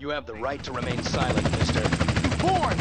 You have the right to remain silent, mister. You Born!